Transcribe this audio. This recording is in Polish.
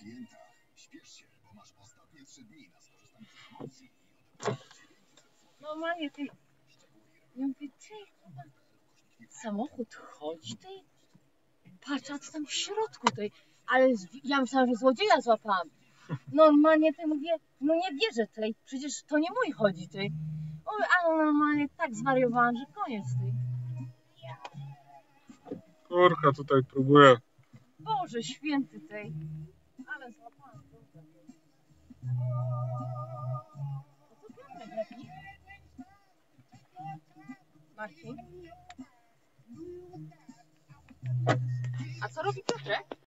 klientach. Śpiesz się, bo masz ostatnie trzy dni na skorzystanie z promocji. Normalnie ty... Ja mówię, ty, samochód chodzi, ty. Patrz, a co tam w środku, ty. Ale z- ja myślałam, że złodzieja złapałam. Normalnie ty mówię, no nie wierzę tej, przecież to nie mój chodzi, ty. Mówię, ale normalnie tak zwariowałam, że koniec, ty. Kurka tutaj próbuje. Boże święty tej. Ale złapałam. kurde. To co Piotrek robi? Marcin? A co robi Piotrek?